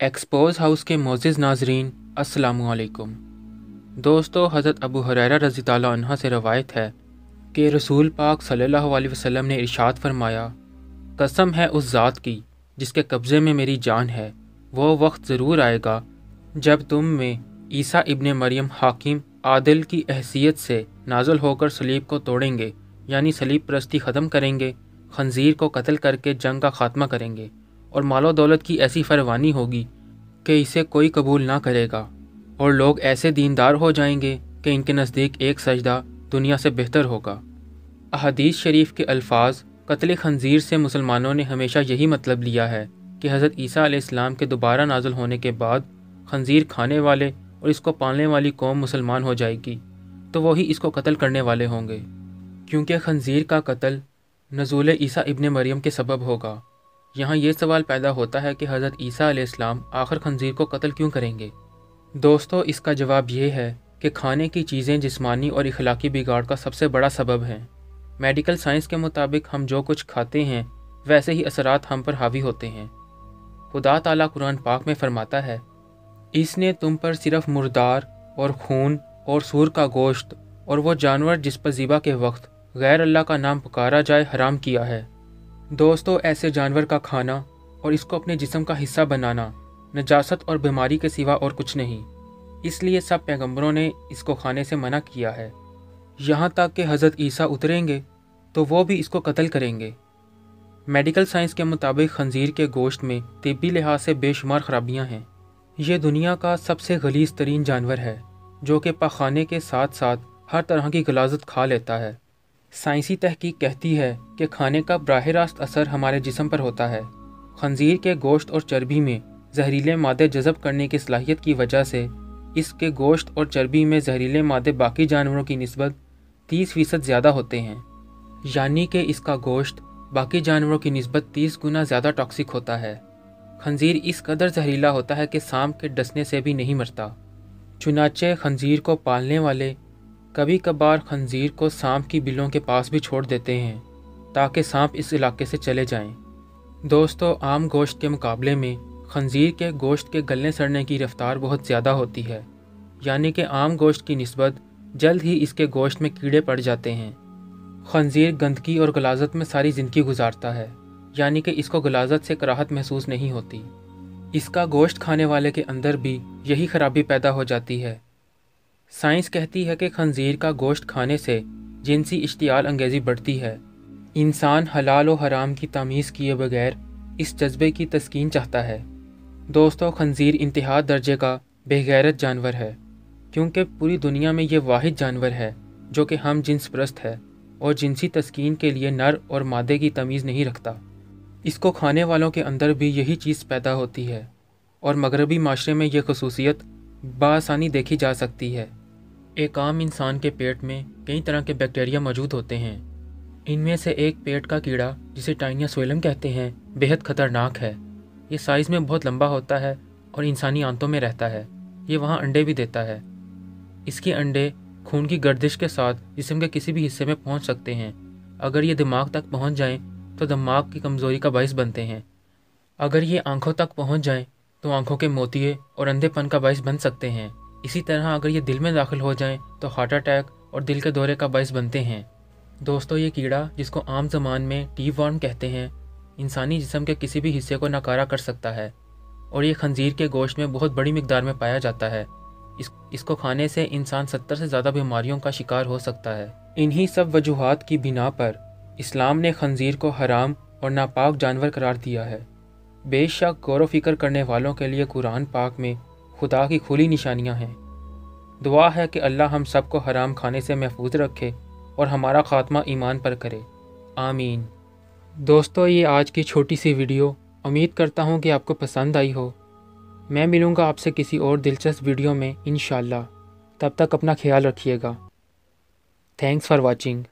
Expose house के Moz नाजरीन असलकुम दोस्तों, हज़रत अबू हुरैरा रज़ी तहा से रवायत है कि रसूल पाक सल्लल्लाहु अलैहि वसल्लम ने इरशाद फरमाया, कसम है उस ज़ात की जिसके कब्ज़े में मेरी जान है, वो वक्त ज़रूर आएगा जब तुम में ईसा इब्ने मरियम हाकिम आदिल की अहसियत से नाजल होकर सलीब को तोड़ेंगे, यानी सलीब परस्ती ख़त्म करेंगे, खंजीर को कत्ल करके जंग का खात्मा करेंगे, और मालो दौलत की ऐसी फरवानी होगी कि इसे कोई कबूल ना करेगा। और लोग ऐसे दीनदार हो जाएँगे कि इनके नज़दीक एक सजदा दुनिया से बेहतर होगा। अहदीस शरीफ के अल्फाज, कत्ल खंजीर से मुसलमानों ने हमेशा यही मतलब लिया है कि हज़रत ईसा इस्लाम के दोबारा नाजुल होने के बाद खंजीर खाने वाले और इसको पालने वाली कौम मुसलमान हो जाएगी। तो वही इसको कत्ल करने वाले होंगे, क्योंकि खंजीर का कत्ल नजूल ईसा इब्ने मरियम के सबब होगा। यहाँ ये सवाल पैदा होता है कि हज़रत ईसा इस्लाम आखिर खंजीर को कत्ल क्यों करेंगे? दोस्तों, इसका जवाब ये है कि खाने की चीज़ें जिस्मानी और इखलाकी बिगाड़ का सबसे बड़ा सबब हैं। मेडिकल साइंस के मुताबिक हम जो कुछ खाते हैं, वैसे ही असरात हम पर हावी होते हैं। खुदा ताला कुरान पाक में फरमाता है, इसने तुम पर सिर्फ़ मुर्दार और खून और सूर का गोश्त और वो जानवर जिस पर ज़िबा के वक्त गैर अल्लाह का नाम पुकारा जाए हराम किया है। दोस्तों, ऐसे जानवर का खाना और इसको अपने जिसम का हिस्सा बनाना नजासत और बीमारी के सिवा और कुछ नहीं। इसलिए सब पैगंबरों ने इसको खाने से मना किया है। यहाँ तक कि हज़रत ईसा उतरेंगे तो वो भी इसको कत्ल करेंगे। मेडिकल साइंस के मुताबिक खंजीर के गोश्त में तिब्बी लिहाज से बेशुमार खराबियाँ हैं। ये दुनिया का सबसे गलीज तरीन जानवर है। जो कि पखाने के साथ साथ हर तरह की गलाजत खा लेता है। साइंसी तहकीक कहती है कि खाने का बरह रास्त असर हमारे जिसम पर होता है। खंजीर के गोश्त और चर्बी में जहरीले मादे जज़ब करने की सलाहियत की वजह से इसके गोश्त और चर्बी में जहरीले मादे बाकी जानवरों की नस्बत तीस फ़ीसद ज़्यादा होते हैं। यानी कि इसका गोश्त बाकी जानवरों की नस्बत तीस गुना ज़्यादा टॉक्सिक होता है। खंजीर इस कदर जहरीला होता है कि सांप के डसने से भी नहीं मरता। चुनाचे खंजीर को पालने वाले कभी कभार खंजीर को सांप की बिलों के पास भी छोड़ देते हैं, ताकि सांप इस इलाके से चले जाएँ। दोस्तों, आम गोश्त के मुकाबले में खंजीर के गोश्त के गलने सड़ने की रफ्तार बहुत ज़्यादा होती है, यानी कि आम गोश्त की नस्बत जल्द ही इसके गोश्त में कीड़े पड़ जाते हैं खंजीर गंदगी और गलाजत में सारी ज़िंदगी गुजारता है, यानी कि इसको गलाजत से कराहत महसूस नहीं होती इसका गोश्त खाने वाले के अंदर भी यही खराबी पैदा हो जाती है। साइंस कहती है कि खंजीर का गोश्त खाने से जिनसी इश्तियाल अंगेज़ी बढ़ती है। इंसान हलाल व हराम की तमीज़ किए बगैर इस जज्बे की तस्कीन चाहता है। दोस्तों, खंजीर इंतहा दर्जे का बेगैरत जानवर है, क्योंकि पूरी दुनिया में ये वाहिद जानवर है, जो कि हम जिन्स प्रस्त है और जिनसी तस्कीन के लिए नर और मादे की तमीज़ नहीं रखता। इसको खाने वालों के अंदर भी यही चीज़ पैदा होती है, और मगरबी माशरे में यह खसूसियत बसानी देखी जा सकती है। एक आम इंसान के पेट में कई तरह के बैक्टीरिया मौजूद होते हैं। इनमें से एक पेट का कीड़ा, जिसे टाइनिया सोलम कहते हैं, बेहद ख़तरनाक है। ये साइज़ में बहुत लंबा होता है और इंसानी आंतों में रहता है। ये वहाँ अंडे भी देता है। इसके अंडे खून की गर्दिश के साथ जिसम के किसी भी हिस्से में पहुँच सकते हैं। अगर ये दिमाग तक पहुँच जाएँ तो दिमाग की कमज़ोरी का बायस बनते हैं। अगर ये आँखों तक पहुँच जाएँ तो आँखों के मोतिये और अंधेपन का बायस बन सकते हैं। इसी तरह अगर ये दिल में दाखिल हो जाएँ तो हार्ट अटैक और दिल के दौरे का बायस बनते हैं। दोस्तों, ये कीड़ा, जिसको आम जमान में टी वार्म कहते हैं, इंसानी जिसम के किसी भी हिस्से को नकारा कर सकता है और ये खंजीर के गोश्त में बहुत बड़ी मकदार में पाया जाता है। इस, इसको खाने से इंसान सत्तर से ज़्यादा बीमारियों का शिकार हो सकता है। इन्हीं सब वजूहत की बिना पर इस्लाम ने खंजीर को हराम और नापाक जानवर करार दिया है। बेशक गौर फ़िक्र करने वालों के लिए कुरान पाक में खुदा की खुली निशानियाँ हैं। दुआ है कि अल्लाह हम सबको हराम खाने से महफूज रखे और हमारा ख़ात्मा ईमान पर करे। आमीन। दोस्तों, ये आज की छोटी सी वीडियो। उम्मीद करता हूँ कि आपको पसंद आई हो। मैं मिलूँगा आपसे किसी और दिलचस्प वीडियो में इन तब तक अपना ख्याल रखिएगा। Thanks for watching